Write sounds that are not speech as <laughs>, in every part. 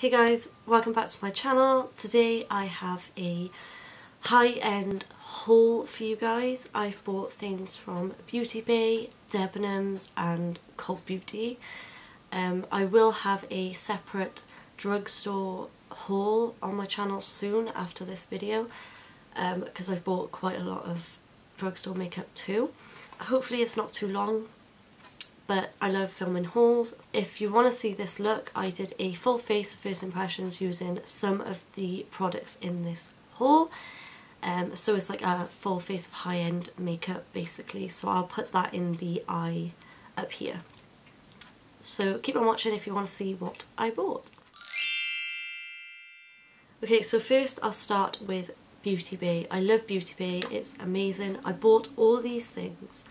Hey guys, welcome back to my channel. Today I have a high-end haul for you guys. I've bought things from Beauty Bay, Debenhams and Cult Beauty. Um, I will have a separate drugstore haul on my channel soon after this video because um, I've bought quite a lot of drugstore makeup too. Hopefully it's not too long but I love filming hauls. If you want to see this look, I did a full face first impressions using some of the products in this haul. Um, so it's like a full face of high-end makeup basically, so I'll put that in the eye up here. So keep on watching if you want to see what I bought. Okay, so first I'll start with Beauty Bay. I love Beauty Bay, it's amazing. I bought all these things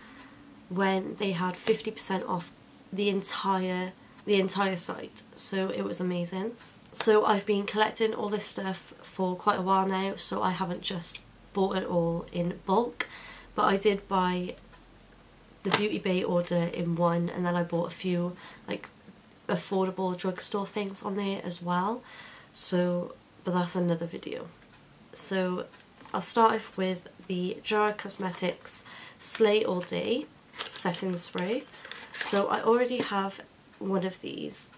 when they had 50% off the entire the entire site. So it was amazing. So I've been collecting all this stuff for quite a while now so I haven't just bought it all in bulk but I did buy the Beauty Bay order in one and then I bought a few like affordable drugstore things on there as well. So but that's another video. So I'll start off with the Gerard Cosmetics Slay All Day setting spray. So I already have one of these.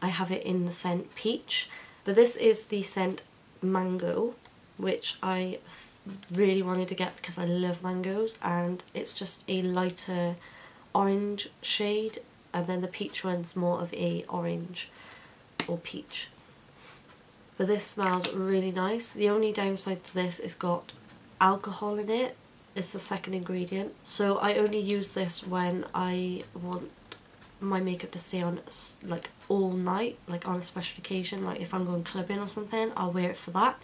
I have it in the scent Peach, but this is the scent Mango, which I really wanted to get because I love mangoes and it's just a lighter orange shade and then the peach one's more of a orange or peach. But this smells really nice. The only downside to this is got alcohol in it is the second ingredient. So I only use this when I want my makeup to stay on like all night, like on a special occasion, like if I'm going clubbing or something, I'll wear it for that.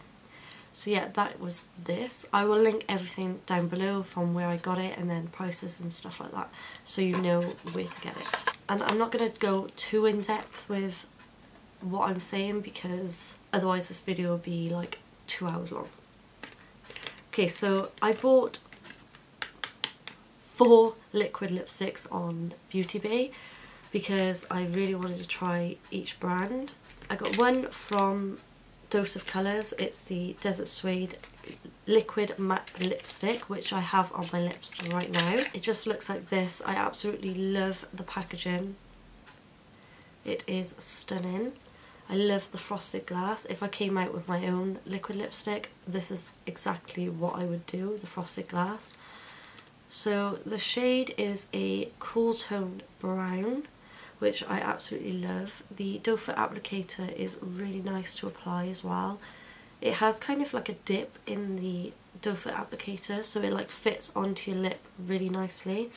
So yeah, that was this. I will link everything down below from where I got it and then prices and stuff like that so you know where to get it. And I'm not going to go too in depth with what I'm saying because otherwise this video will be like two hours long. Okay, so I bought four liquid lipsticks on Beauty Bay because I really wanted to try each brand. I got one from Dose of Colors, it's the Desert Suede liquid matte lipstick which I have on my lips right now. It just looks like this. I absolutely love the packaging. It is stunning. I love the frosted glass. If I came out with my own liquid lipstick, this is exactly what I would do, the frosted glass. So the shade is a cool toned brown, which I absolutely love. The doe foot applicator is really nice to apply as well. It has kind of like a dip in the doe foot applicator, so it like fits onto your lip really nicely.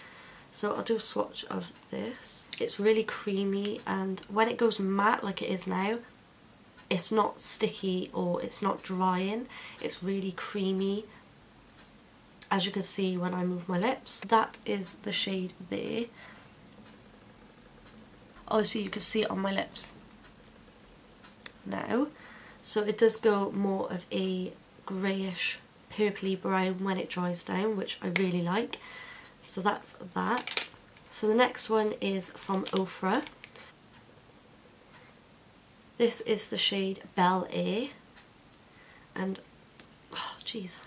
So I'll do a swatch of this. It's really creamy and when it goes matte like it is now, it's not sticky or it's not drying. It's really creamy as you can see when I move my lips. That is the shade there. Obviously you can see it on my lips now. So it does go more of a greyish purpley brown when it dries down, which I really like. So that's that. So the next one is from Ofra. This is the shade Bel Air. And, oh jeez,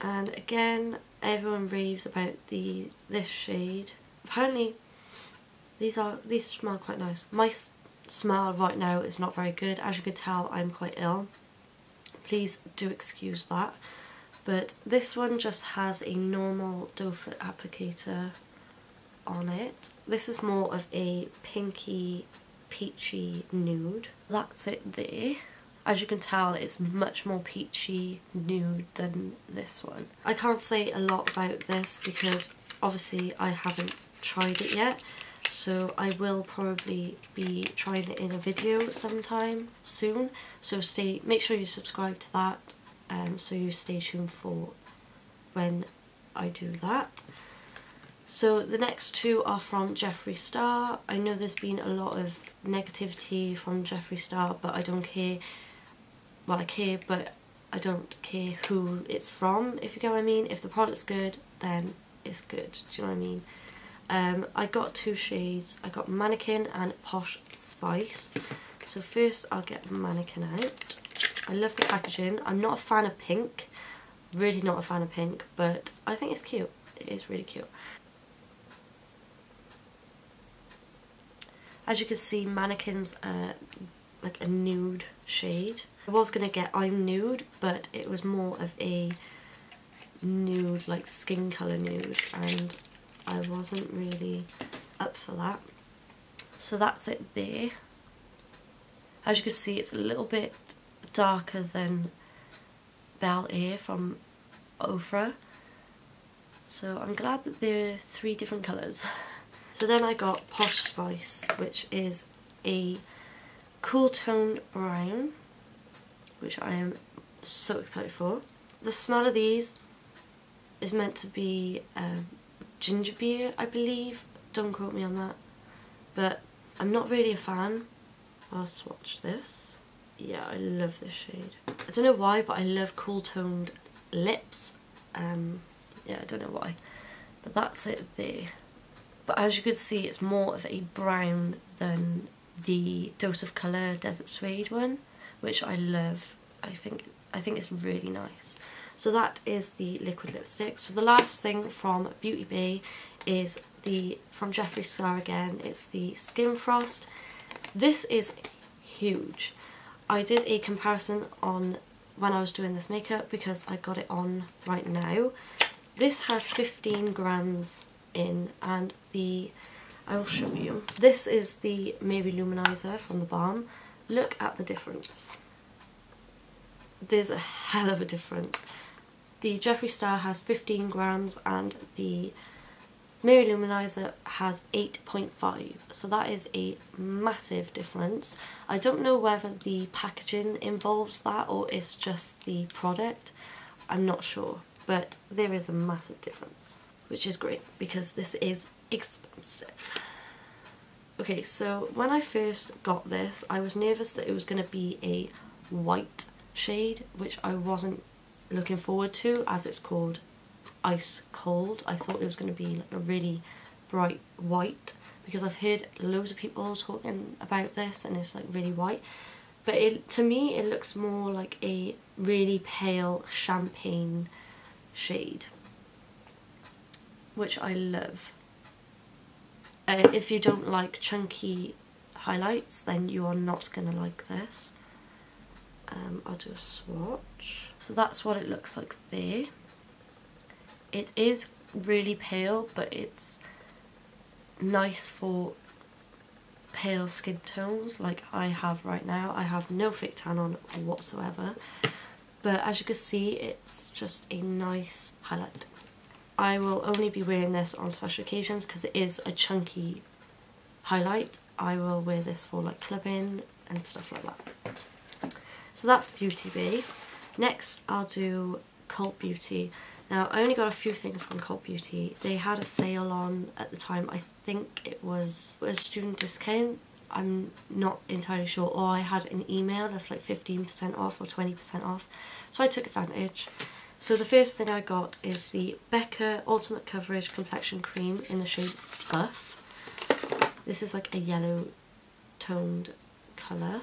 and again everyone raves about the this shade. Apparently these are these smell quite nice. My smell right now is not very good. As you can tell I'm quite ill. Please do excuse that. But this one just has a normal doe foot applicator on it. This is more of a pinky peachy nude. That's it there as you can tell, it's much more peachy nude than this one. I can't say a lot about this because obviously I haven't tried it yet. So I will probably be trying it in a video sometime soon. So stay, make sure you subscribe to that um, so you stay tuned for when I do that. So the next two are from Jeffree Star. I know there's been a lot of negativity from Jeffree Star, but I don't care well I care but I don't care who it's from if you get what I mean. If the product's good then it's good, do you know what I mean? Um, I got two shades, I got Mannequin and Posh Spice. So first I'll get Mannequin out. I love the packaging. I'm not a fan of pink. Really not a fan of pink, but I think it's cute. It is really cute. As you can see, Mannequin's uh, like a nude shade. I was going to get I'm Nude, but it was more of a nude, like skin colour nude, and I wasn't really up for that. So that's it there. As you can see, it's a little bit darker than Bel Air from Ofra. So I'm glad that there are three different colours. So then I got Posh Spice, which is a cool toned brown, which I am so excited for. The smell of these is meant to be um, ginger beer, I believe. Don't quote me on that. But I'm not really a fan. I'll swatch this. Yeah, I love this shade. I don't know why, but I love cool toned lips. Um, yeah, I don't know why. But that's it there. But as you can see, it's more of a brown than the Dose of Color Desert Suede one, which I love. I think I think it's really nice. So that is the liquid lipstick. So the last thing from Beauty Bay is the from Jeffree Star again. It's the Skin Frost. This is huge. I did a comparison on when I was doing this makeup because I got it on right now. This has 15 grams in and the I will show you. This is the Mary-Lou Manizer from the Balm. Look at the difference. There's a hell of a difference. The Jeffree Star has 15 grams and the Mary-Lou Manizer has 8.5 so that is a massive difference. I don't know whether the packaging involves that or it's just the product. I'm not sure but there is a massive difference which is great because this is expensive. Okay so when I first got this I was nervous that it was going to be a white shade which I wasn't looking forward to as it's called ice cold. I thought it was going to be like a really bright white because I've heard loads of people talking about this and it's like really white. But it, to me it looks more like a really pale champagne shade which I love. Uh, if you don't like chunky highlights then you are not going to like this. Um, I'll do a swatch. So that's what it looks like there. It is really pale, but it's nice for pale skin tones like I have right now. I have no fake tan on whatsoever. But as you can see, it's just a nice highlight. I will only be wearing this on special occasions because it is a chunky highlight. I will wear this for like clubbing and stuff like that. So that's Beauty Bay. Next I'll do Cult Beauty. Now, I only got a few things from Cult Beauty. They had a sale on at the time. I think it was a student discount. I'm not entirely sure. Or I had an email of like 15% off or 20% off. So I took advantage. So the first thing I got is the Becca Ultimate Coverage Complexion Cream in the shade Buff. This is like a yellow toned colour.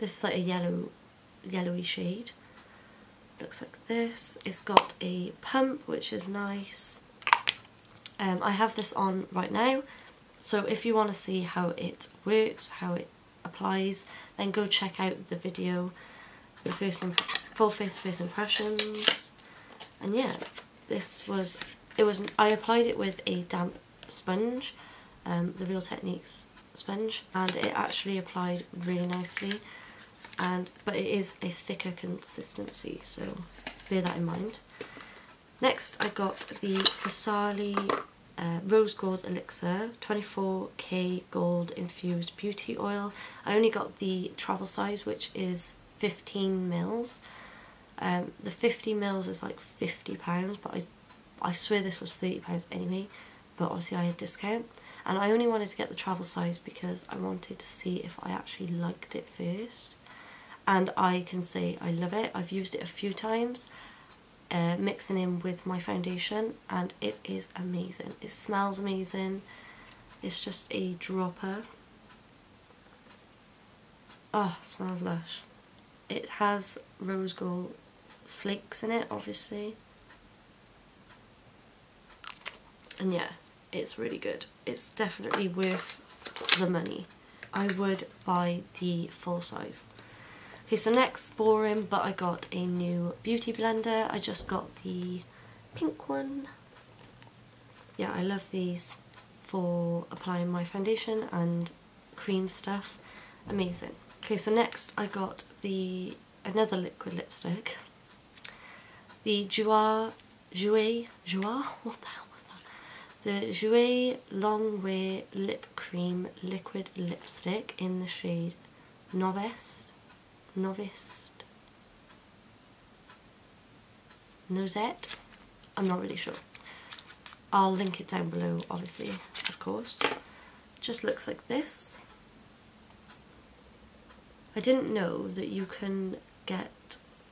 This is like a yellow, yellowy shade looks like this. It's got a pump which is nice. Um, I have this on right now so if you want to see how it works, how it applies then go check out the video the first full face first impressions and yeah this was it was I applied it with a damp sponge um, the Real Techniques sponge and it actually applied really nicely and but it is a thicker consistency so bear that in mind. Next I got the Farsali uh, Rose Gold Elixir 24k gold infused beauty oil. I only got the travel size which is 15 mils. Um, the 50 mils is like 50 pounds but I, I swear this was 30 pounds anyway but obviously I had a discount and I only wanted to get the travel size because I wanted to see if I actually liked it first and I can say I love it. I've used it a few times uh, mixing in with my foundation and it is amazing. It smells amazing. It's just a dropper. Oh, smells lush. It has rose gold flakes in it, obviously. And yeah, it's really good. It's definitely worth the money. I would buy the full size. Okay, so next, boring, but I got a new beauty blender. I just got the pink one. Yeah, I love these for applying my foundation and cream stuff. Amazing. Okay, so next I got the another liquid lipstick. The Joie, Jouer, Joie, <laughs> what the hell was that? The Jouer Longwear Lip Cream Liquid Lipstick in the shade Novice, Novice, Nosette. I'm not really sure. I'll link it down below, obviously, of course. Just looks like this. I didn't know that you can get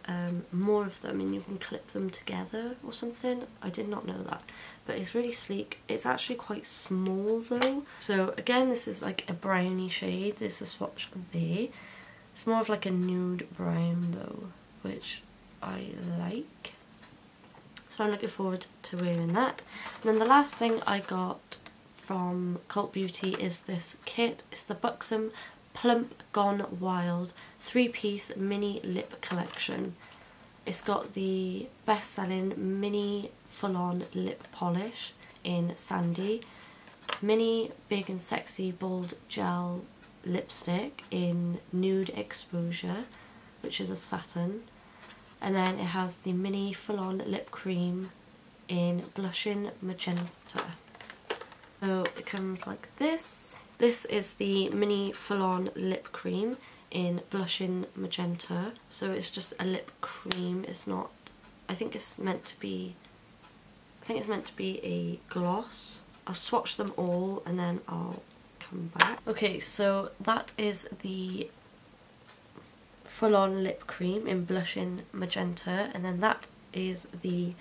um, more of them and you can clip them together or something. I did not know that. But it's really sleek. It's actually quite small though. So again, this is like a browny shade. This is a Swatch B. It's more of like a nude brown though, which I like. So I'm looking forward to wearing that. And then the last thing I got from Cult Beauty is this kit. It's the Buxom Plump Gone Wild three-piece mini lip collection. It's got the best-selling mini full-on lip polish in Sandy, mini big and sexy bold gel lipstick in nude exposure, which is a satin, and then it has the mini full-on lip cream in blushing magenta. So it comes like this. This is the mini full-on lip cream in blushing magenta. So it's just a lip cream. It's not, I think it's meant to be, I think it's meant to be a gloss. I'll swatch them all and then I'll come back. Okay, so that is the full-on lip cream in blushing magenta and then that is the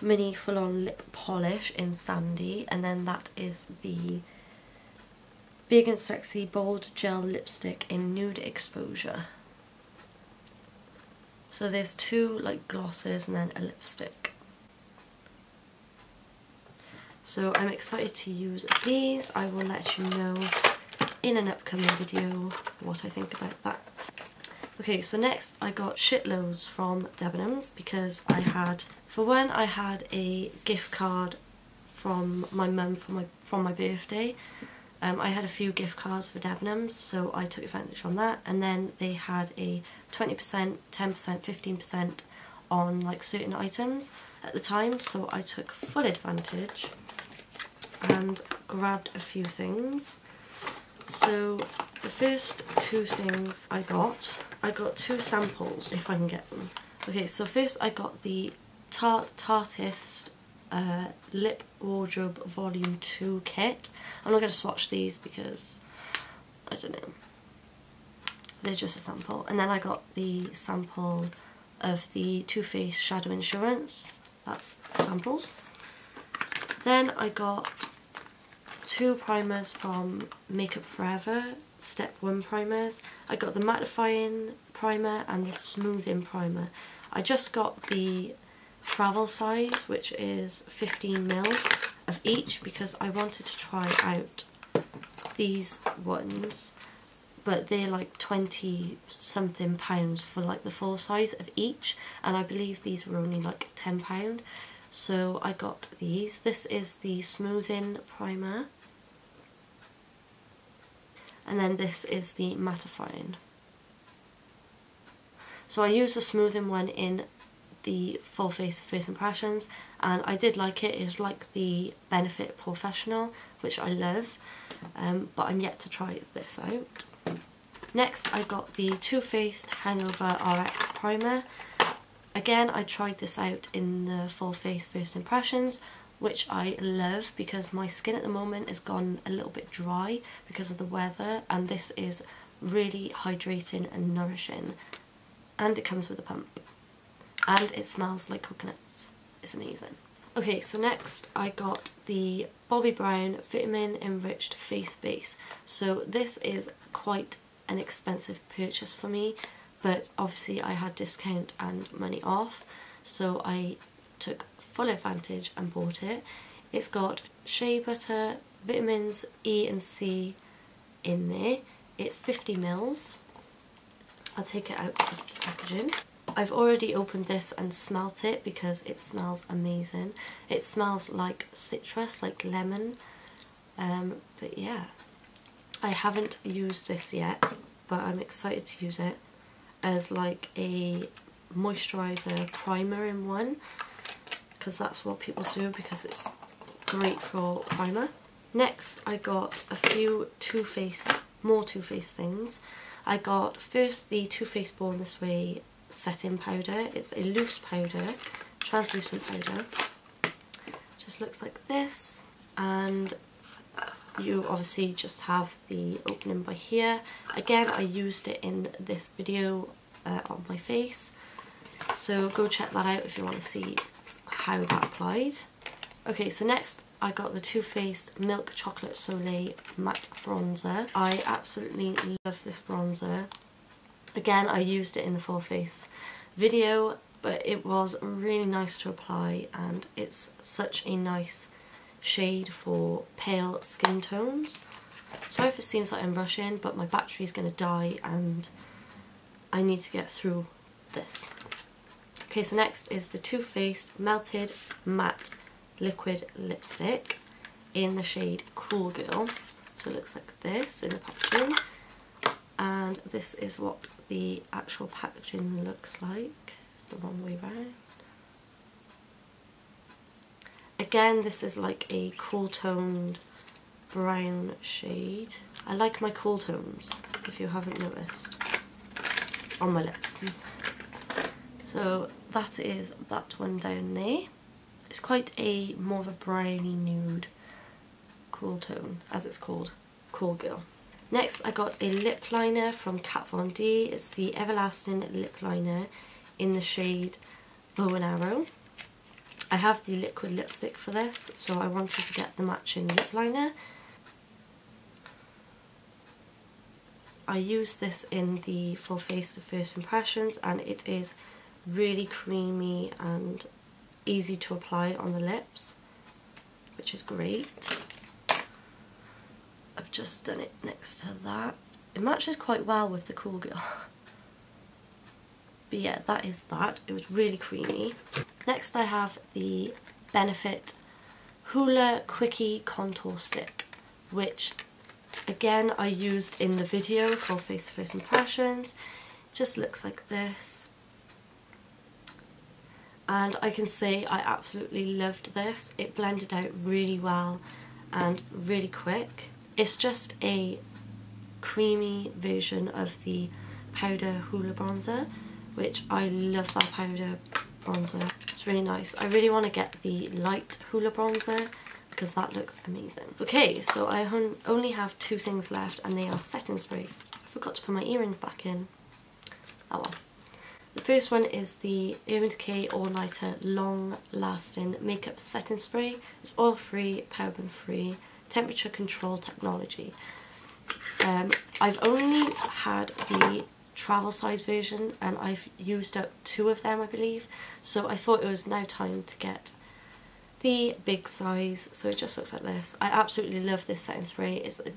mini full-on lip polish in sandy and then that is the big and sexy bold gel lipstick in nude exposure. So there's two like glosses and then a lipstick. So I'm excited to use these. I will let you know in an upcoming video what I think about that. Okay, so next I got shitloads from Debenhams because I had, for one, I had a gift card from my mum for my from my birthday. Um, I had a few gift cards for Debenhams, so I took advantage on that. And then they had a 20%, 10%, 15% on like certain items at the time, so I took full advantage and grabbed a few things. So the first two things I got, I got two samples if I can get them. Okay, so first I got the Tarte Tarteist uh, Lip Wardrobe Volume 2 kit. I'm not going to swatch these because, I don't know, they're just a sample. And then I got the sample of the Too Faced Shadow Insurance. That's samples. Then I got two primers from Makeup Forever, Step 1 primers. I got the mattifying primer and the smoothing primer. I just got the travel size, which is 15ml of each, because I wanted to try out these ones, but they're like 20 something pounds for like the full size of each, and I believe these were only like 10 pound. So I got these. This is the smoothing primer and then this is the mattifying. So I use the smoothing one in the full face first impressions and I did like it. It's like the Benefit Professional which I love um, but I'm yet to try this out. Next I got the Too Faced Hangover RX Primer. Again I tried this out in the full face first impressions which I love because my skin at the moment has gone a little bit dry because of the weather and this is really hydrating and nourishing and it comes with a pump and it smells like coconuts. It's amazing. Okay, so next I got the Bobbi Brown Vitamin Enriched Face Base. So this is quite an expensive purchase for me but obviously I had discount and money off so I took full advantage and bought it. It's got shea butter, vitamins E and C in there. It's 50 mils. I'll take it out of the packaging. I've already opened this and smelt it because it smells amazing. It smells like citrus, like lemon. Um, but yeah, I haven't used this yet, but I'm excited to use it as like a moisturiser primer in one because that's what people do because it's great for primer. Next I got a few Too Faced, more Too Faced things. I got first the Too Faced Born This Way setting powder. It's a loose powder, translucent powder. Just looks like this and you obviously just have the opening by here. Again I used it in this video uh, on my face so go check that out if you want to see how that applied. Okay, so next I got the Too Faced Milk Chocolate Soleil Matte Bronzer. I absolutely love this bronzer. Again, I used it in the full face video, but it was really nice to apply and it's such a nice shade for pale skin tones. Sorry if it seems like I'm rushing, but my battery is going to die and I need to get through this. Okay, so next is the Too Faced Melted Matte Liquid Lipstick in the shade Cool Girl. So it looks like this in the packaging. And this is what the actual packaging looks like. It's the wrong way round. Again, this is like a cool toned brown shade. I like my cool tones, if you haven't noticed, on my lips. So that is that one down there. It's quite a more of a browny nude cool tone, as it's called, Cool Girl. Next I got a lip liner from Kat Von D. It's the Everlasting Lip Liner in the shade Bow and Arrow. I have the liquid lipstick for this, so I wanted to get the matching lip liner. I used this in the Full Face First Impressions and it is really creamy and easy to apply on the lips, which is great. I've just done it next to that. It matches quite well with the Cool Girl. But yeah, that is that. It was really creamy. Next I have the Benefit Hoola Quickie Contour Stick, which again I used in the video for face to face impressions. Just looks like this and I can say I absolutely loved this. It blended out really well and really quick. It's just a creamy version of the powder Hoola bronzer which I love that powder bronzer. It's really nice. I really want to get the light Hoola bronzer because that looks amazing. Okay, so I only have two things left and they are setting sprays. I forgot to put my earrings back in. Oh well. The first one is the Urban Decay All Nighter Long Lasting Makeup Setting Spray. It's oil free, paraben free, temperature control technology. Um, I've only had the travel size version and I've used up two of them I believe so I thought it was now time to get the big size so it just looks like this. I absolutely love this setting spray. It's a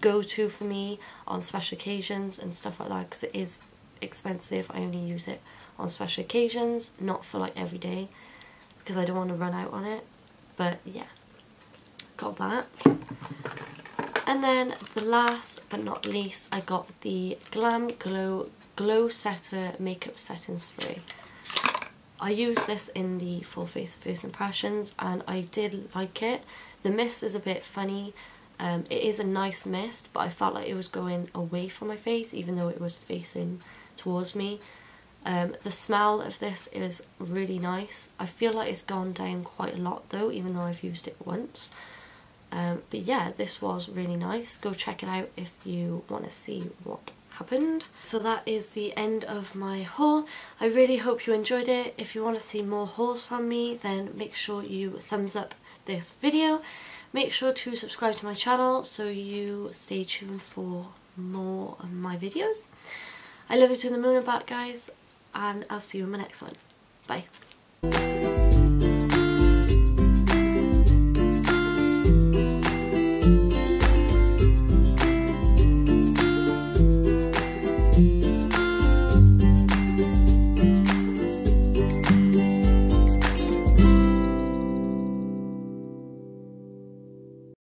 go-to for me on special occasions and stuff like that because it is expensive. I only use it on special occasions, not for like every day because I don't want to run out on it. But yeah, got that. And then the last but not least, I got the Glam Glow Glow Setter Makeup Setting Spray. I used this in the Full Face First Impressions and I did like it. The mist is a bit funny. Um, it is a nice mist, but I felt like it was going away from my face, even though it was facing towards me. Um, the smell of this is really nice. I feel like it's gone down quite a lot though, even though I've used it once. Um, but yeah, this was really nice. Go check it out if you want to see what happened. So that is the end of my haul. I really hope you enjoyed it. If you want to see more hauls from me, then make sure you thumbs up this video. Make sure to subscribe to my channel so you stay tuned for more of my videos. I love you to the moon and back guys and I'll see you in my next one. Bye.